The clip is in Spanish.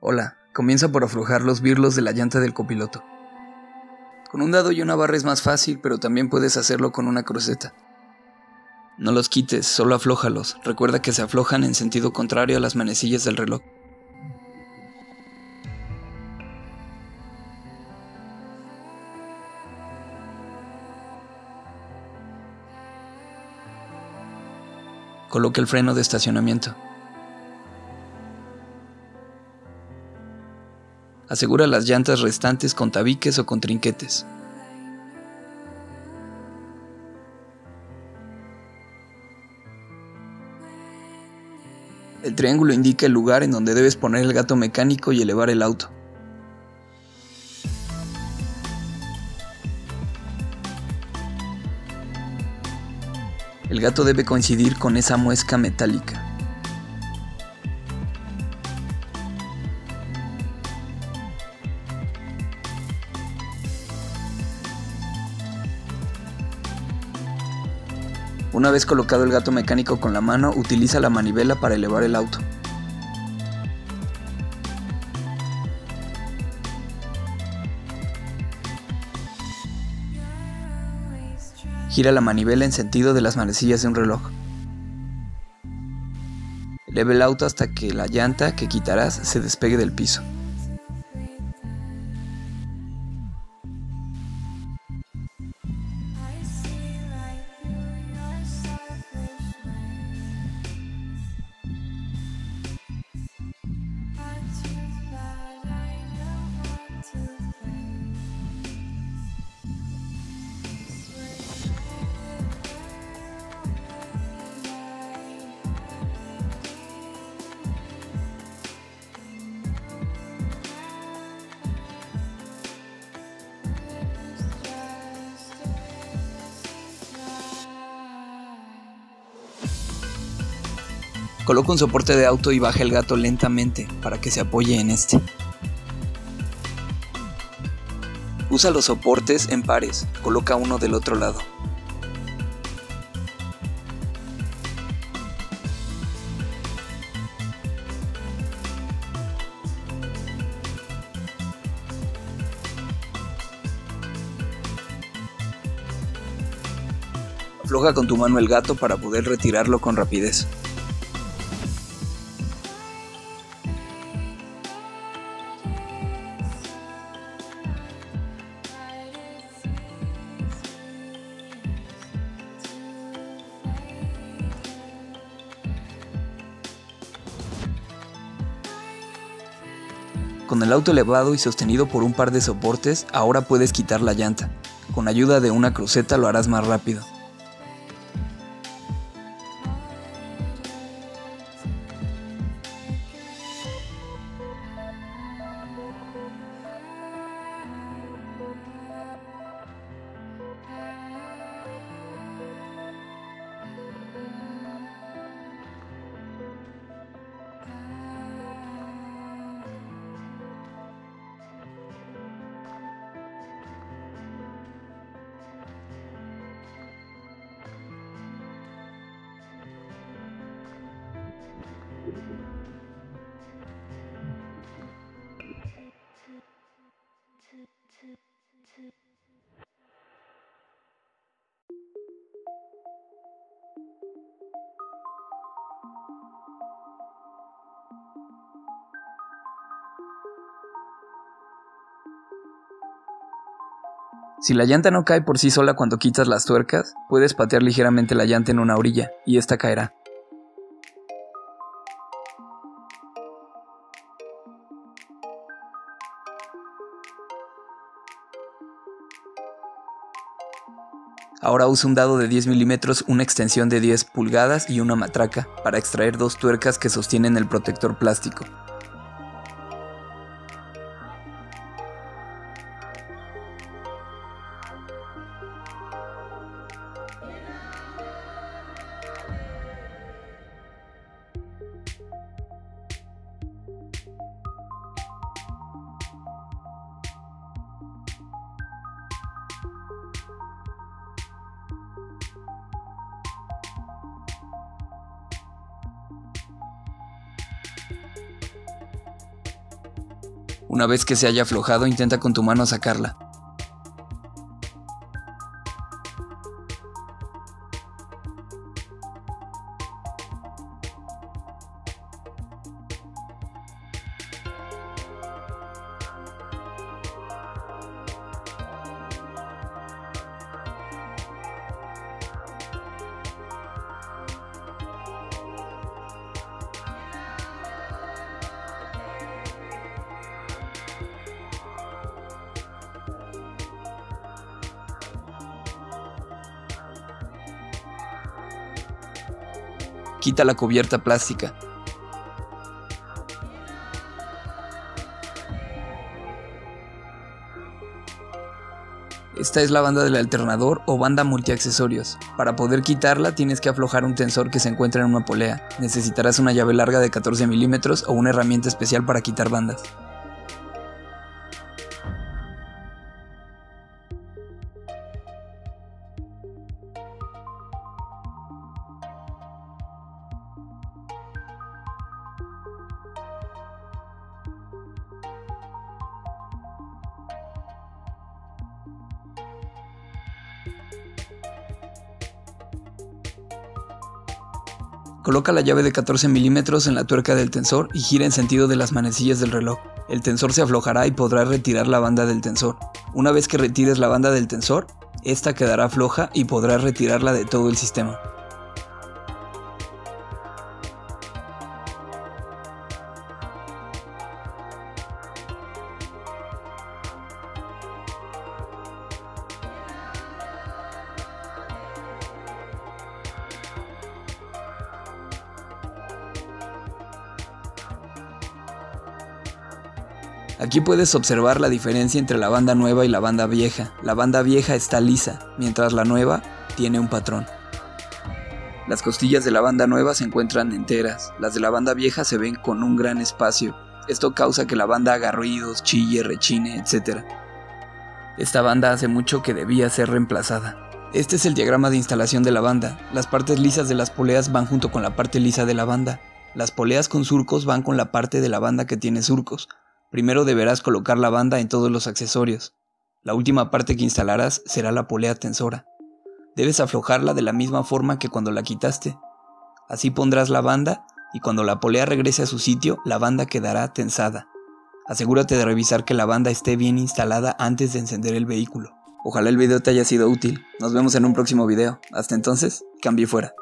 Hola, comienza por aflojar los birlos de la llanta del copiloto. Con un dado y una barra es más fácil, pero también puedes hacerlo con una cruceta. No los quites, solo aflójalos. Recuerda que se aflojan en sentido contrario a las manecillas del reloj. Coloque el freno de estacionamiento. Asegura las llantas restantes con tabiques o con trinquetes. El triángulo indica el lugar en donde debes poner el gato mecánico y elevar el auto. El gato debe coincidir con esa muesca metálica. Una vez colocado el gato mecánico con la mano, utiliza la manivela para elevar el auto. Gira la manivela en sentido de las manecillas de un reloj. Eleve el auto hasta que la llanta que quitarás se despegue del piso. Coloca un soporte de auto y baja el gato lentamente para que se apoye en este. Usa los soportes en pares, coloca uno del otro lado. Afloja con tu mano el gato para poder retirarlo con rapidez. Con el auto elevado y sostenido por un par de soportes, ahora puedes quitar la llanta. Con ayuda de una cruceta lo harás más rápido. Si la llanta no cae por sí sola cuando quitas las tuercas, puedes patear ligeramente la llanta en una orilla y esta caerá. Ahora usa un dado de 10 milímetros, una extensión de 10 pulgadas y una matraca para extraer dos tuercas que sostienen el protector plástico. Una vez que se haya aflojado, intenta con tu mano sacarla. Quita la cubierta plástica. Esta es la banda del alternador o banda multiaccesorios. Para poder quitarla tienes que aflojar un tensor que se encuentra en una polea. Necesitarás una llave larga de 14 milímetros o una herramienta especial para quitar bandas. Coloca la llave de 14 milímetros en la tuerca del tensor y gira en sentido de las manecillas del reloj. El tensor se aflojará y podrás retirar la banda del tensor. Una vez que retires la banda del tensor, esta quedará floja y podrás retirarla de todo el sistema. Aquí puedes observar la diferencia entre la banda nueva y la banda vieja. La banda vieja está lisa, mientras la nueva tiene un patrón. Las costillas de la banda nueva se encuentran enteras, las de la banda vieja se ven con un gran espacio. Esto causa que la banda haga ruidos, chille, rechine, etc. Esta banda hace mucho que debía ser reemplazada. Este es el diagrama de instalación de la banda. Las partes lisas de las poleas van junto con la parte lisa de la banda. Las poleas con surcos van con la parte de la banda que tiene surcos. Primero deberás colocar la banda en todos los accesorios. La última parte que instalarás será la polea tensora. Debes aflojarla de la misma forma que cuando la quitaste. Así pondrás la banda y cuando la polea regrese a su sitio, la banda quedará tensada. Asegúrate de revisar que la banda esté bien instalada antes de encender el vehículo. Ojalá el video te haya sido útil. Nos vemos en un próximo video. Hasta entonces, cambie fuera.